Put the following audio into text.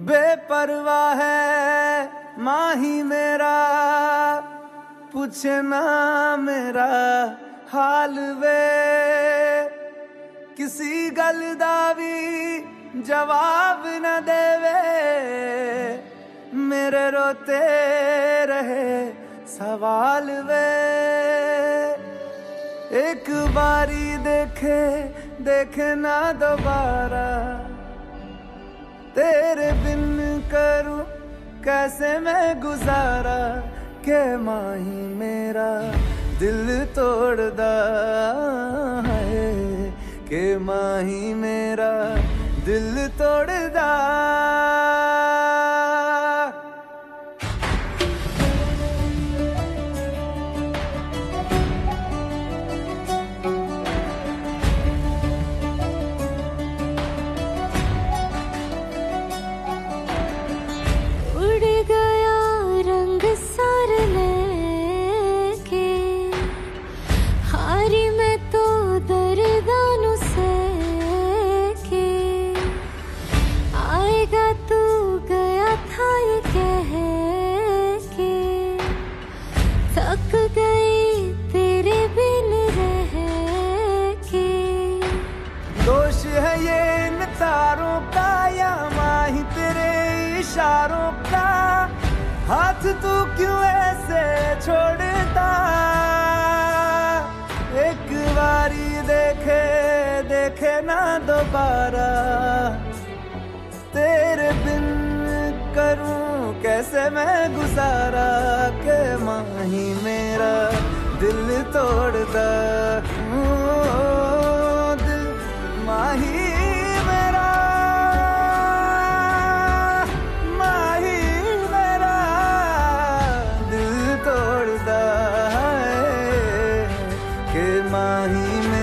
बेपरवाह है, माही मेरा। पूछे ना मेरा हाल वे। किसी गल दा भी जवाब न देवे। मेरे रोते रहे सवाल वे। एक बारी देखे देखे ना दोबारा। तेरे बिन करूँ, कैसे मैं गुजारा? के माही मेरा दिल तोड़दा है। के माही मेरा दिल तोड़दा। इशारों का हाथ तू क्यों ऐसे छोड़ता? एक बारी देखे देखे ना दोबारा। तेरे बिन करूँ कैसे मैं गुजारा? के माही मेरा दिल तोड़दा माही मेरा